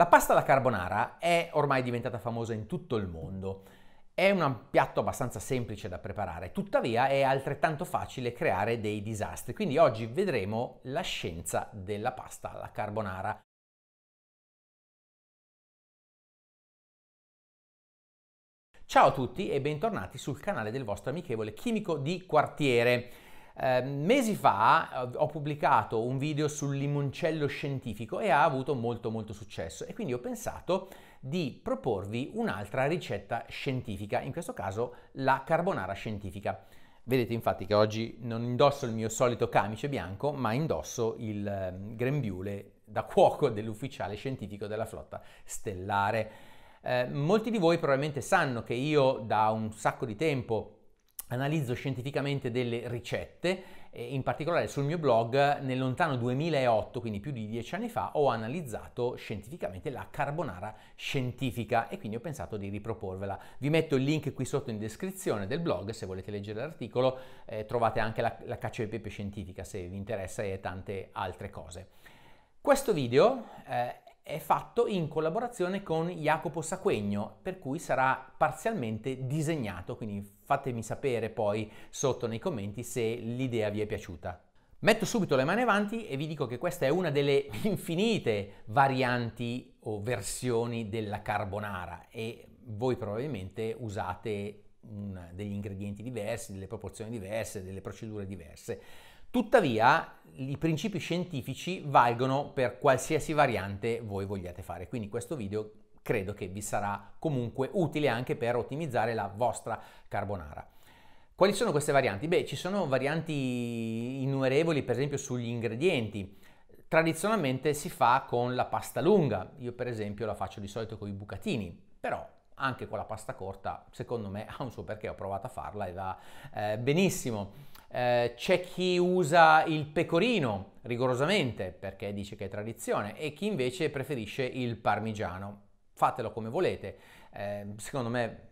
La pasta alla carbonara è ormai diventata famosa in tutto il mondo. È un piatto abbastanza semplice da preparare, tuttavia è altrettanto facile creare dei disastri. Quindi oggi vedremo la scienza della pasta alla carbonara. Ciao a tutti e bentornati sul canale del vostro amichevole chimico di quartiere. Eh, mesi fa eh, ho pubblicato un video sul limoncello scientifico e ha avuto molto molto successo e quindi ho pensato di proporvi un'altra ricetta scientifica, in questo caso la carbonara scientifica. Vedete infatti che oggi non indosso il mio solito camice bianco, ma indosso il ehm, grembiule da cuoco dell'ufficiale scientifico della flotta stellare. Eh, molti di voi probabilmente sanno che io da un sacco di tempo analizzo scientificamente delle ricette in particolare sul mio blog nel lontano 2008, quindi più di dieci anni fa, ho analizzato scientificamente la carbonara scientifica e quindi ho pensato di riproporvela. Vi metto il link qui sotto in descrizione del blog se volete leggere l'articolo, eh, trovate anche la, la caccia e pepe scientifica se vi interessa e tante altre cose. Questo video eh, è fatto in collaborazione con Jacopo Saquegno, per cui sarà parzialmente disegnato, quindi fatemi sapere poi sotto nei commenti se l'idea vi è piaciuta. Metto subito le mani avanti e vi dico che questa è una delle infinite varianti o versioni della carbonara e voi probabilmente usate degli ingredienti diversi, delle proporzioni diverse, delle procedure diverse. Tuttavia, i principi scientifici valgono per qualsiasi variante voi vogliate fare, quindi questo video credo che vi sarà comunque utile anche per ottimizzare la vostra carbonara. Quali sono queste varianti? Beh, ci sono varianti innumerevoli, per esempio sugli ingredienti. Tradizionalmente si fa con la pasta lunga, io per esempio la faccio di solito con i bucatini, però anche con la pasta corta secondo me ha un suo perché, ho provato a farla e va eh, benissimo. Eh, c'è chi usa il pecorino rigorosamente perché dice che è tradizione e chi invece preferisce il parmigiano. Fatelo come volete, eh, secondo me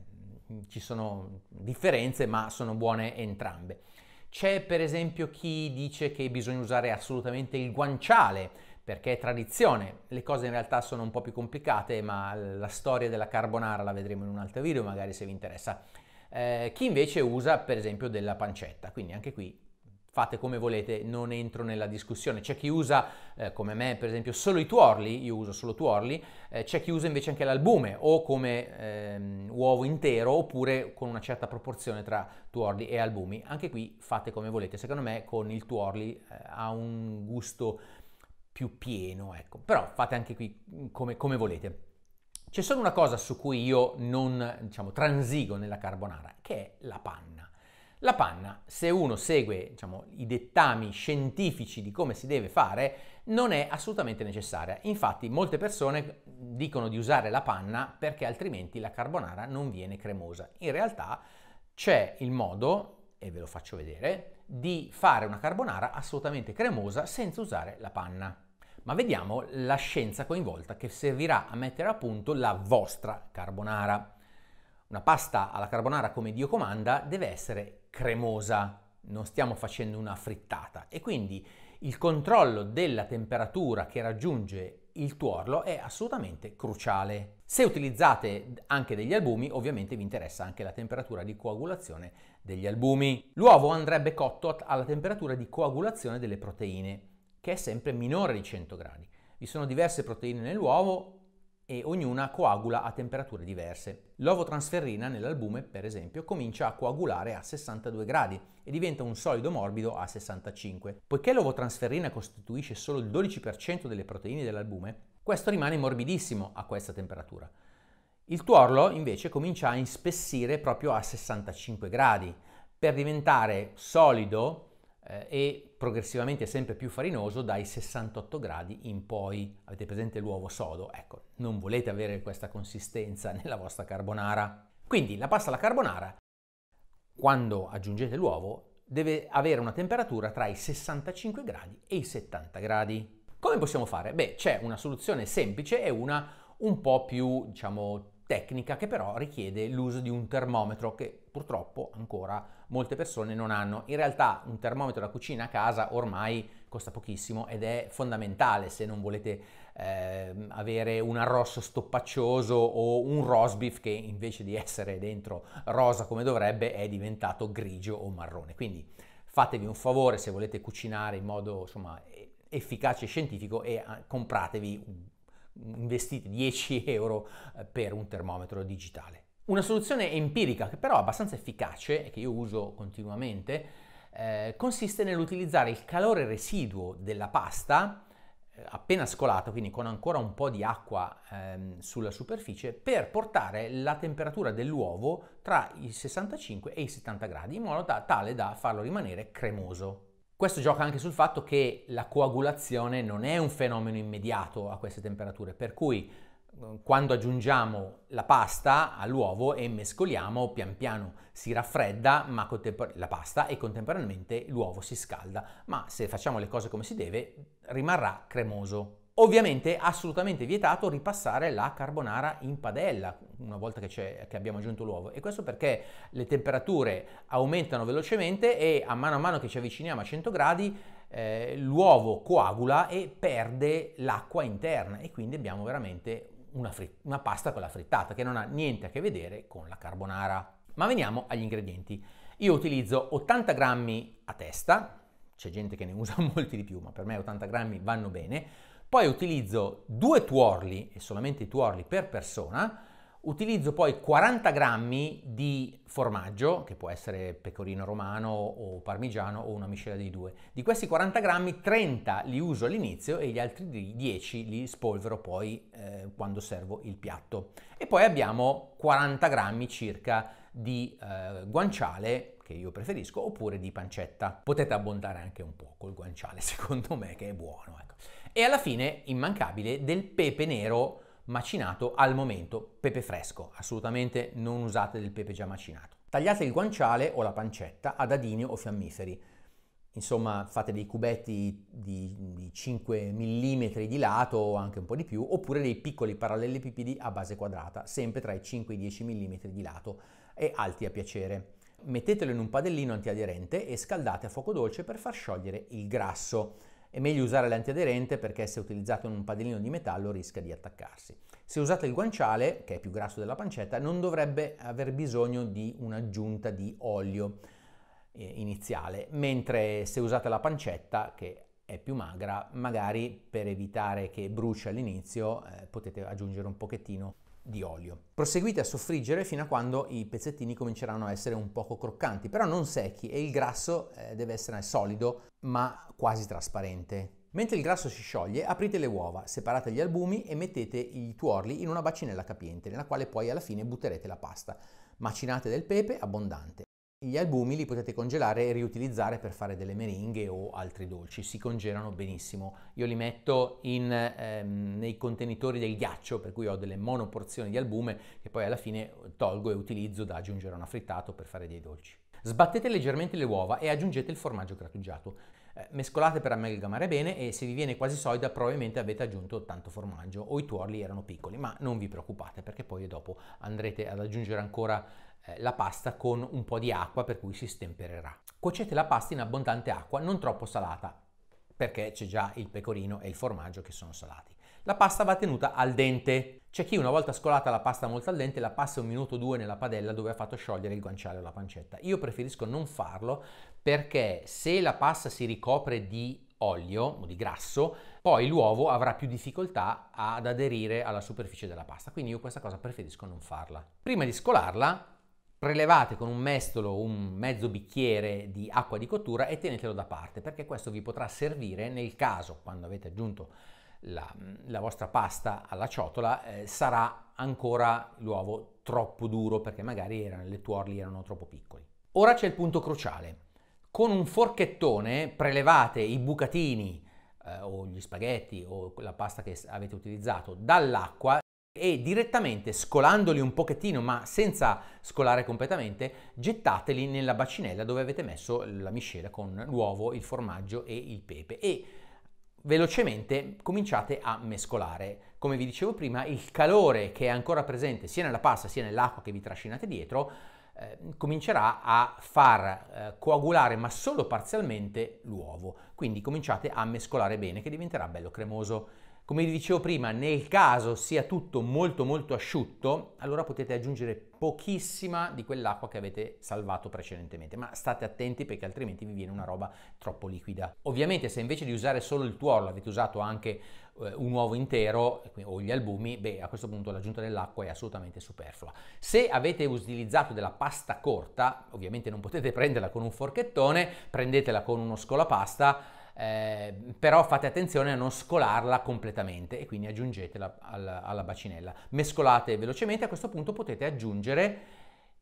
mm, ci sono differenze ma sono buone entrambe. C'è per esempio chi dice che bisogna usare assolutamente il guanciale perché è tradizione. Le cose in realtà sono un po' più complicate, ma la storia della carbonara la vedremo in un altro video, magari se vi interessa. Eh, chi invece usa per esempio della pancetta, quindi anche qui fate come volete, non entro nella discussione. C'è chi usa, eh, come me per esempio, solo i tuorli, io uso solo tuorli, eh, c'è chi usa invece anche l'albume o come ehm, uovo intero oppure con una certa proporzione tra tuorli e albumi. Anche qui fate come volete, secondo me con il tuorli eh, ha un gusto più pieno, ecco. Però fate anche qui mm, come, come volete. C'è solo una cosa su cui io non, diciamo, transigo nella carbonara, che è la panna. La panna, se uno segue diciamo, i dettami scientifici di come si deve fare, non è assolutamente necessaria. Infatti molte persone dicono di usare la panna perché altrimenti la carbonara non viene cremosa. In realtà c'è il modo, e ve lo faccio vedere, di fare una carbonara assolutamente cremosa senza usare la panna ma vediamo la scienza coinvolta che servirà a mettere a punto la vostra carbonara. Una pasta alla carbonara come Dio comanda deve essere cremosa, non stiamo facendo una frittata e quindi il controllo della temperatura che raggiunge il tuorlo è assolutamente cruciale. Se utilizzate anche degli albumi, ovviamente vi interessa anche la temperatura di coagulazione degli albumi. L'uovo andrebbe cotto alla temperatura di coagulazione delle proteine che è sempre minore di 100 gradi. Vi sono diverse proteine nell'uovo e ognuna coagula a temperature diverse. L'ovotransferrina nell'albume, per esempio, comincia a coagulare a 62 gradi e diventa un solido morbido a 65. Poiché l'ovotransferrina costituisce solo il 12% delle proteine dell'albume, questo rimane morbidissimo a questa temperatura. Il tuorlo invece comincia a inspessire proprio a 65 gradi per diventare solido eh, e progressivamente sempre più farinoso dai 68 gradi in poi. Avete presente l'uovo sodo? Ecco, non volete avere questa consistenza nella vostra carbonara. Quindi la pasta alla carbonara, quando aggiungete l'uovo, deve avere una temperatura tra i 65 gradi e i 70 gradi. Come possiamo fare? Beh, c'è una soluzione semplice e una un po' più, diciamo, tecnica che però richiede l'uso di un termometro che purtroppo ancora molte persone non hanno. In realtà un termometro da cucina a casa ormai costa pochissimo ed è fondamentale se non volete eh, avere un arrosto stoppaccioso o un roast beef che invece di essere dentro rosa come dovrebbe è diventato grigio o marrone. Quindi fatevi un favore se volete cucinare in modo insomma, efficace e scientifico e ah, compratevi, investite 10 euro eh, per un termometro digitale. Una soluzione empirica che però è abbastanza efficace e che io uso continuamente eh, consiste nell'utilizzare il calore residuo della pasta eh, appena scolato, quindi con ancora un po' di acqua ehm, sulla superficie, per portare la temperatura dell'uovo tra i 65 e i 70 gradi, in modo da, tale da farlo rimanere cremoso. Questo gioca anche sul fatto che la coagulazione non è un fenomeno immediato a queste temperature, per cui quando aggiungiamo la pasta all'uovo e mescoliamo, pian piano si raffredda la pasta e contemporaneamente l'uovo si scalda, ma se facciamo le cose come si deve rimarrà cremoso. Ovviamente assolutamente vietato ripassare la carbonara in padella una volta che, che, abbiamo aggiunto l'uovo e questo perché le temperature aumentano velocemente e a mano a mano che ci avviciniamo a 100 gradi eh, l'uovo coagula e perde l'acqua interna e quindi abbiamo veramente una, frit- una pasta con la frittata che non ha niente a che vedere con la carbonara. Ma veniamo agli ingredienti. Io utilizzo 80 grammi a testa, c'è gente che ne usa molti di più, ma per me 80 grammi vanno bene. Poi utilizzo due tuorli, e solamente i tuorli per persona, Utilizzo poi 40 grammi di formaggio, che può essere pecorino romano o parmigiano o una miscela dei due. Di questi 40 grammi 30 li uso all'inizio e gli altri 10 li spolvero poi eh, quando servo il piatto. E poi abbiamo 40 grammi circa di eh, guanciale che io preferisco oppure di pancetta. Potete abbondare anche un po' col guanciale secondo me che è buono. Ecco. E alla fine immancabile del pepe nero macinato al momento, pepe fresco, assolutamente non usate del pepe già macinato. Tagliate il guanciale o la pancetta a dadini o fiammiferi, insomma fate dei cubetti di, di 5 mm di lato o anche un po' di più, oppure dei piccoli parallelepipedi a base quadrata, sempre tra i 5 e i 10 mm di lato e alti a piacere. Mettetelo in un padellino antiaderente e scaldate a fuoco dolce per far sciogliere il grasso. È meglio usare l'antiaderente perché se utilizzato in un padellino di metallo rischia di attaccarsi. Se usate il guanciale, che è più grasso della pancetta, non dovrebbe aver bisogno di un'aggiunta di olio eh, iniziale, mentre se usate la pancetta, che è più magra, magari per evitare che bruci all'inizio eh, potete aggiungere un pochettino di olio. Proseguite a soffriggere fino a quando i pezzettini cominceranno a essere un poco croccanti, però non secchi e il grasso eh, deve essere solido ma quasi trasparente. Mentre il grasso si scioglie, aprite le uova, separate gli albumi e mettete i tuorli in una bacinella capiente, nella quale poi alla fine butterete la pasta. Macinate del pepe abbondante. Gli albumi li potete congelare e riutilizzare per fare delle meringhe o altri dolci, si congelano benissimo. Io li metto in, ehm, nei contenitori del ghiaccio, per cui ho delle monoporzioni di albume che poi alla fine tolgo e utilizzo da aggiungere a una frittato per fare dei dolci. Sbattete leggermente le uova e aggiungete il formaggio grattugiato. Eh, mescolate per amalgamare bene e se vi viene quasi solida probabilmente avete aggiunto tanto formaggio o i tuorli erano piccoli, ma non vi preoccupate perché poi dopo andrete ad aggiungere ancora la pasta con un po' di acqua per cui si stempererà. Cuocete la pasta in abbondante acqua, non troppo salata, perché c'è già il pecorino e il formaggio che sono salati. La pasta va tenuta al dente. C'è chi una volta scolata la pasta molto al dente la passa un minuto o due nella padella dove ha fatto sciogliere il guanciale o la pancetta. Io preferisco non farlo perché se la pasta si ricopre di olio o di grasso, poi l'uovo avrà più difficoltà ad aderire alla superficie della pasta. Quindi io questa cosa preferisco non farla. Prima di scolarla prelevate con un mestolo un mezzo bicchiere di acqua di cottura e tenetelo da parte perché questo vi potrà servire nel caso quando avete aggiunto la, la vostra pasta alla ciotola eh, sarà ancora l'uovo troppo duro perché magari erano, le tuorli erano troppo piccoli. Ora c'è il punto cruciale. Con un forchettone prelevate i bucatini eh, o gli spaghetti o la pasta che avete utilizzato dall'acqua e direttamente scolandoli un pochettino ma senza scolare completamente gettateli nella bacinella dove avete messo la miscela con l'uovo, il formaggio e il pepe e velocemente cominciate a mescolare. Come vi dicevo prima il calore che è ancora presente sia nella pasta sia nell'acqua che vi trascinate dietro eh, comincerà a far eh, coagulare ma solo parzialmente l'uovo. Quindi cominciate a mescolare bene che diventerà bello cremoso. Come vi dicevo prima, nel caso sia tutto molto molto asciutto, allora potete aggiungere pochissima di quell'acqua che avete salvato precedentemente, ma state attenti perché altrimenti vi viene una roba troppo liquida. Ovviamente se invece di usare solo il tuorlo avete usato anche eh, un uovo intero o gli albumi, beh a questo punto l'aggiunta dell'acqua è assolutamente superflua. Se avete utilizzato della pasta corta, ovviamente non potete prenderla con un forchettone, prendetela con uno scolapasta, eh, però fate attenzione a non scolarla completamente e quindi aggiungetela alla, alla bacinella. Mescolate velocemente, a questo punto potete aggiungere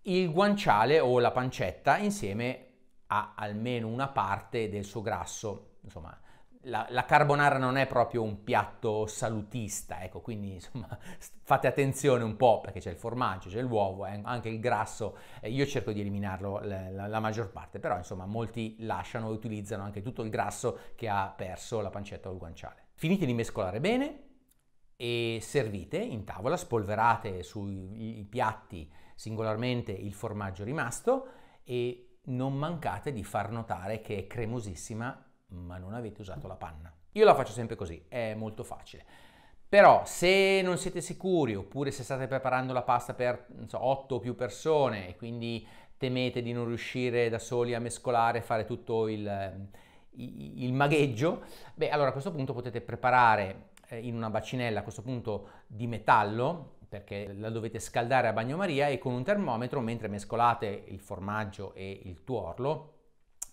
il guanciale o la pancetta insieme a almeno una parte del suo grasso, insomma la, la, carbonara non è proprio un piatto salutista, ecco, quindi insomma fate attenzione un po' perché c'è il formaggio, c'è l'uovo, eh, anche il grasso, eh, io cerco di eliminarlo la, la, la, maggior parte, però insomma molti lasciano e utilizzano anche tutto il grasso che ha perso la pancetta o il guanciale. Finite di mescolare bene e servite in tavola, spolverate sui piatti singolarmente il formaggio rimasto e non mancate di far notare che è cremosissima ma non avete usato la panna. Io la faccio sempre così, è molto facile. Però se non siete sicuri oppure se state preparando la pasta per so, 8 o più persone e quindi temete di non riuscire da soli a mescolare e fare tutto il, il magheggio, beh allora a questo punto potete preparare eh, in una bacinella a questo punto di metallo perché la dovete scaldare a bagnomaria e con un termometro mentre mescolate il formaggio e il tuorlo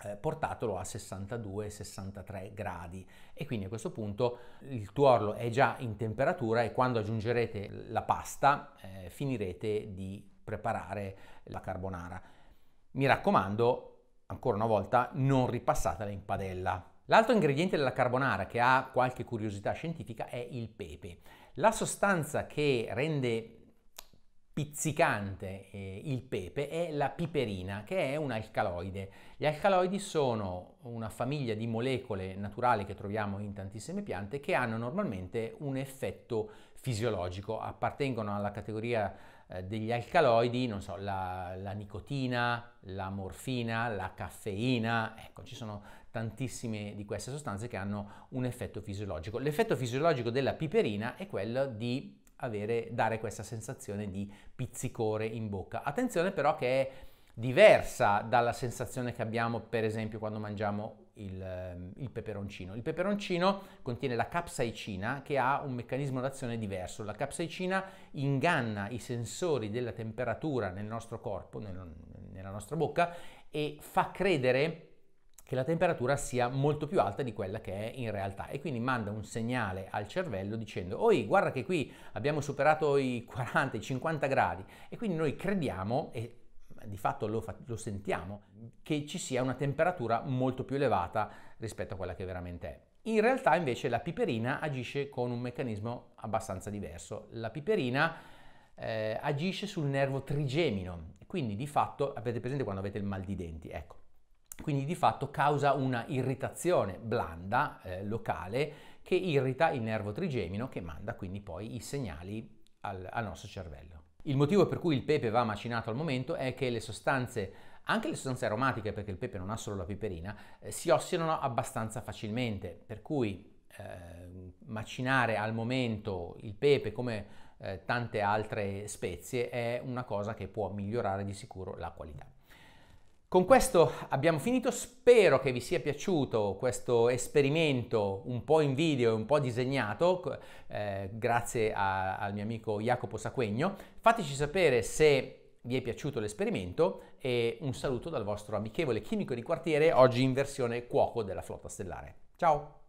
eh, portatelo a 62-63 gradi e quindi a questo punto il tuorlo è già in temperatura e quando aggiungerete la pasta eh, finirete di preparare la carbonara. Mi raccomando, ancora una volta, non ripassatela in padella. L'altro ingrediente della carbonara che ha qualche curiosità scientifica è il pepe. La sostanza che rende pizzicante eh, il pepe è la piperina, che è un alcaloide. Gli alcaloidi sono una famiglia di molecole naturali che troviamo in tantissime piante che hanno normalmente un effetto fisiologico, appartengono alla categoria eh, degli alcaloidi, non so, la, la, nicotina, la morfina, la caffeina, ecco, ci sono tantissime di queste sostanze che hanno un effetto fisiologico. L'effetto fisiologico della piperina è quello di avere, dare questa sensazione di pizzicore in bocca. Attenzione però che è diversa dalla sensazione che abbiamo per esempio quando mangiamo il, ehm, il, peperoncino. Il peperoncino contiene la capsaicina che ha un meccanismo d'azione diverso. La capsaicina inganna i sensori della temperatura nel nostro corpo, nel, nella nostra bocca e fa credere che la temperatura sia molto più alta di quella che è in realtà e quindi manda un segnale al cervello dicendo oi guarda che qui abbiamo superato i 40, i 50 gradi e quindi noi crediamo e di fatto lo, lo sentiamo che ci sia una temperatura molto più elevata rispetto a quella che veramente è. In realtà invece la piperina agisce con un meccanismo abbastanza diverso. La piperina eh, agisce sul nervo trigemino, quindi di fatto avete presente quando avete il mal di denti, ecco quindi di fatto causa una irritazione blanda, eh, locale, che irrita il nervo trigemino che manda quindi poi i segnali al, al nostro cervello. Il motivo per cui il pepe va macinato al momento è che le sostanze anche le sostanze aromatiche, perché il pepe non ha solo la piperina, eh, si ossidano abbastanza facilmente, per cui eh, macinare al momento il pepe come eh, tante altre spezie è una cosa che può migliorare di sicuro la qualità. Con questo abbiamo finito, spero che vi sia piaciuto questo esperimento un po' in video e un po' disegnato, eh, grazie a, al mio amico Jacopo Saquegno. Fateci sapere se vi è piaciuto l'esperimento e un saluto dal vostro amichevole chimico di quartiere, oggi in versione cuoco della flotta stellare. Ciao!